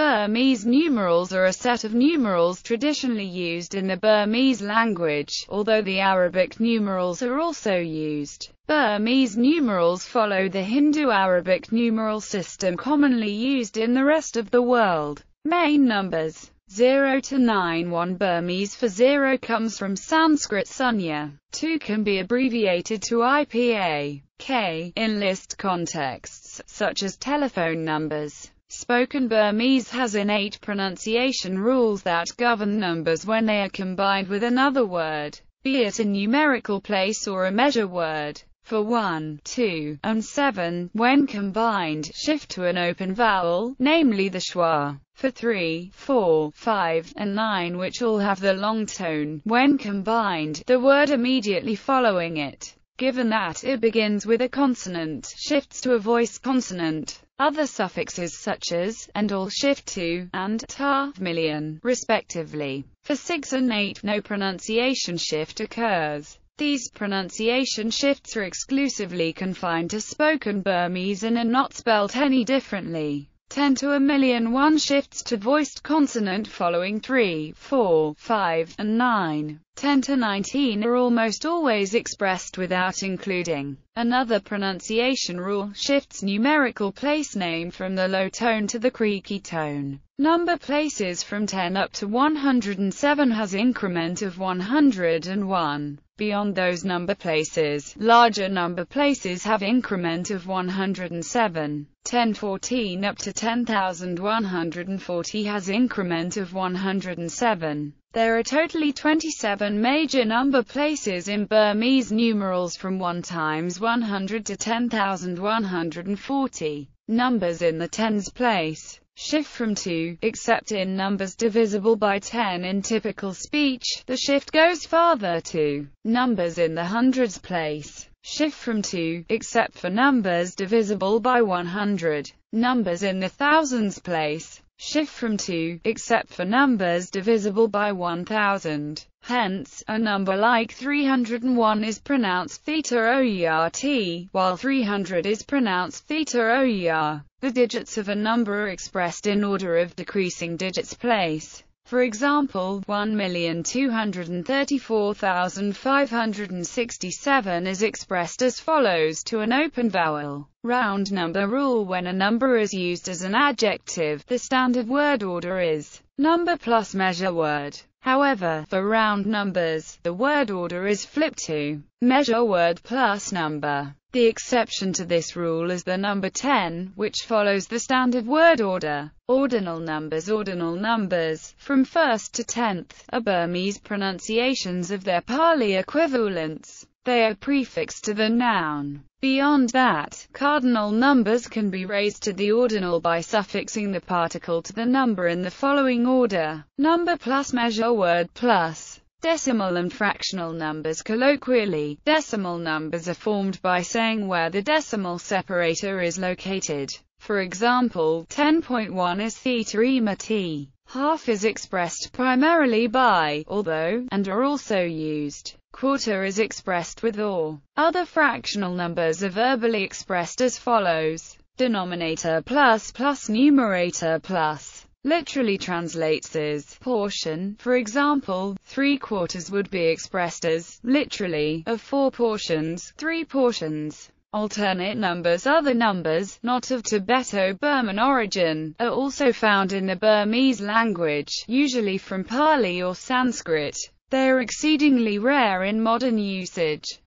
Burmese numerals are a set of numerals traditionally used in the Burmese language, although the Arabic numerals are also used. Burmese numerals follow the Hindu-Arabic numeral system commonly used in the rest of the world. Main numbers 0 to 9 1 Burmese for 0 comes from Sanskrit sunya. 2 can be abbreviated to IPA, K, in list contexts, such as telephone numbers. Spoken Burmese has innate pronunciation rules that govern numbers when they are combined with another word, be it a numerical place or a measure word. For 1, 2, and 7, when combined, shift to an open vowel, namely the schwa. For 3, 4, 5, and 9 which all have the long tone, when combined, the word immediately following it, given that it begins with a consonant, shifts to a voice consonant. Other suffixes such as, and all shift to, and, ta, million, respectively. For 6 and 8 no pronunciation shift occurs. These pronunciation shifts are exclusively confined to spoken Burmese and are not spelt any differently. 10 to a million one shifts to voiced consonant following 3, 4, 5, and 9. 10 to 19 are almost always expressed without including. Another pronunciation rule shifts numerical place name from the low tone to the creaky tone. Number places from 10 up to 107 has increment of 101. Beyond those number places, larger number places have increment of 107. 1014 up to 10,140 has increment of 107. There are totally 27 major number places in Burmese numerals from 1 times 100 to 10,140. Numbers in the tens place shift from 2, except in numbers divisible by 10 in typical speech, the shift goes farther to numbers in the hundreds place. Shift from 2, except for numbers divisible by 100. Numbers in the thousands place. Shift from 2, except for numbers divisible by 1000. Hence, a number like 301 is pronounced theta oert, while 300 is pronounced theta oer. The digits of a number are expressed in order of decreasing digits place. For example, 1,234,567 is expressed as follows to an open vowel. Round number rule When a number is used as an adjective, the standard word order is number plus measure word. However, for round numbers, the word order is flipped to measure word plus number. The exception to this rule is the number 10, which follows the standard word order. Ordinal numbers Ordinal numbers, from 1st to 10th, are Burmese pronunciations of their Pali equivalents. They are prefixed to the noun. Beyond that, cardinal numbers can be raised to the ordinal by suffixing the particle to the number in the following order. Number plus measure word plus. Decimal and fractional numbers Colloquially, decimal numbers are formed by saying where the decimal separator is located. For example, 10.1 is theta ema t. Half is expressed primarily by, although, and are also used. Quarter is expressed with or. Other fractional numbers are verbally expressed as follows. Denominator plus plus numerator plus literally translates as portion. For example, three quarters would be expressed as, literally, of four portions, three portions. Alternate numbers Other numbers, not of Tibeto-Burman origin, are also found in the Burmese language, usually from Pali or Sanskrit. They are exceedingly rare in modern usage.